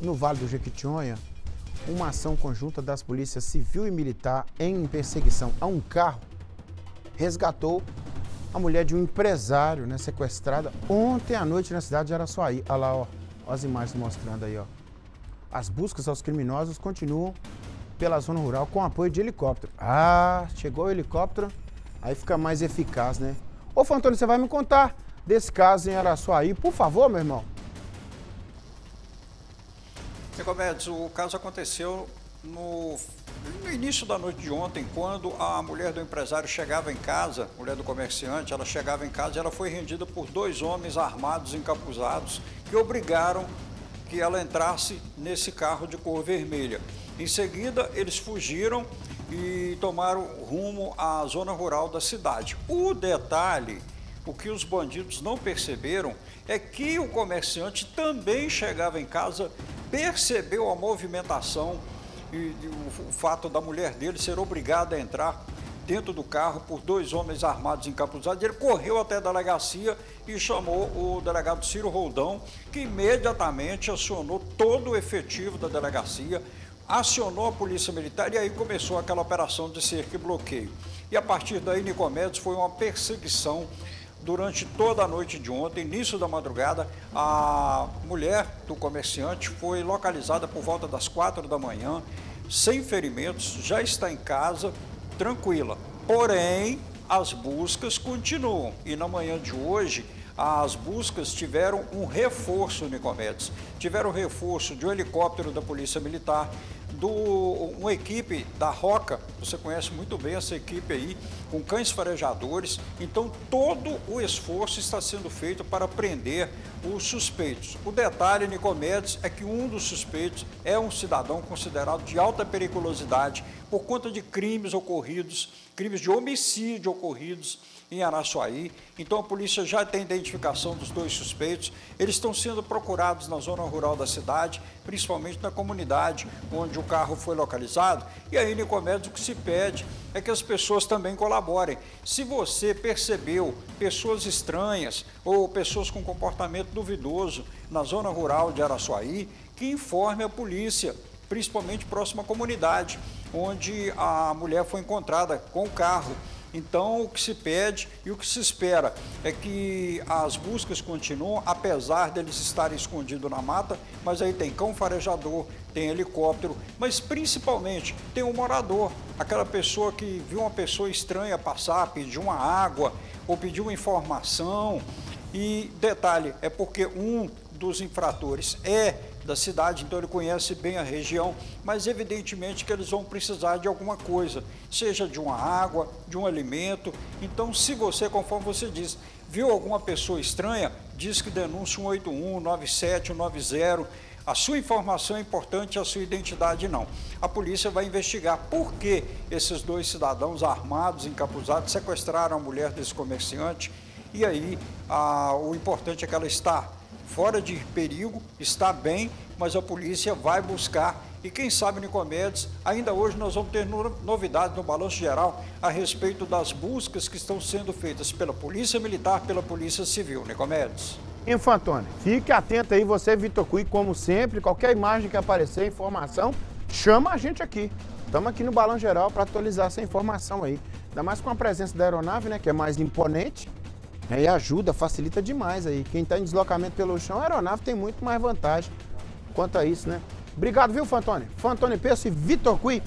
no Vale do Jequitinhonha, uma ação conjunta das polícias civil e militar em perseguição a um carro resgatou a mulher de um empresário né, sequestrada ontem à noite na cidade de Araçuaí. Olha lá, ó, as imagens mostrando aí, ó. As buscas aos criminosos continuam pela zona rural com apoio de helicóptero. Ah, chegou o helicóptero, aí fica mais eficaz, né? Ô, Fantônio, você vai me contar desse caso em Araçuaí, por favor, meu irmão? Nicomedes, o caso aconteceu no, no, início da noite de ontem, quando a mulher do empresário chegava em casa, mulher do comerciante, ela chegava em casa e ela foi rendida por dois homens armados, encapuzados, que obrigaram que ela entrasse nesse carro de cor vermelha. Em seguida, eles fugiram e tomaram rumo à zona rural da cidade. O detalhe, o que os bandidos não perceberam, é que o comerciante também chegava em casa, percebeu a movimentação e, o, fato da mulher dele ser obrigada a entrar dentro do carro por dois homens armados encapuzados. Ele correu até a delegacia e chamou o delegado Ciro Roldão, que imediatamente acionou todo o efetivo da delegacia, acionou a polícia militar e aí começou aquela operação de cerco e bloqueio. E a partir daí, Nicomedes, foi uma perseguição durante toda a noite de ontem, início da madrugada, a mulher do comerciante foi localizada por volta das quatro da manhã, sem ferimentos, já está em casa, tranquila. Porém, as buscas continuam e na manhã de hoje as buscas tiveram um reforço, Nicomedes. Tiveram reforço de um helicóptero da Polícia Militar, do, uma equipe da Roca, você conhece muito bem essa equipe aí, com cães farejadores. Então, todo o esforço está sendo feito para prender os suspeitos. O detalhe, Nicomedes, é que um dos suspeitos é um cidadão considerado de alta periculosidade por conta de crimes ocorridos, crimes de homicídio ocorridos em Araçuaí. Então a polícia já tem identificação dos dois suspeitos. Eles estão sendo procurados na zona rural da cidade, principalmente na comunidade onde o carro foi localizado. E aí, Nicomedes, o que se pede é que as pessoas também colaborem. Se você percebeu pessoas estranhas ou pessoas com comportamento duvidoso na zona rural de Araçuaí, que informe a polícia, principalmente próxima à comunidade, onde a mulher foi encontrada com o carro. Então, o que se pede e o que se espera é que as buscas continuem, apesar deles estarem escondidos na mata, mas aí tem cão farejador, tem helicóptero, mas principalmente tem um morador, aquela pessoa que viu uma pessoa estranha passar, pediu uma água ou pediu uma informação. E detalhe, é porque um dos infratores é da cidade, então ele conhece bem a região, mas evidentemente que eles vão precisar de alguma coisa, seja de uma água, de um alimento. Então, se você, conforme você diz, viu alguma pessoa estranha, diz que denúncia 181, 97, 190. A sua informação é importante, a sua identidade não. A polícia vai investigar por que esses dois cidadãos armados, encapuzados, sequestraram a mulher desse comerciante. E aí, a, o importante é que ela está fora de perigo, está bem, mas a polícia vai buscar. E quem sabe, Nicomedes, ainda hoje nós vamos ter novidades no balanço geral a respeito das buscas que estão sendo feitas pela Polícia Militar, pela Polícia Civil. Nicomedes. Infantone, fique atento aí, você, Vitor Cui, como sempre, qualquer imagem que aparecer, informação, chama a gente aqui. Estamos aqui no Balanço Geral para atualizar essa informação aí. Ainda mais com a presença da aeronave, né, que é mais imponente, e ajuda, facilita demais aí. Quem está em deslocamento pelo chão, a aeronave tem muito mais vantagem quanto a isso, né? Obrigado, viu, Fantoni? Fantoni Peço e Vitor Cui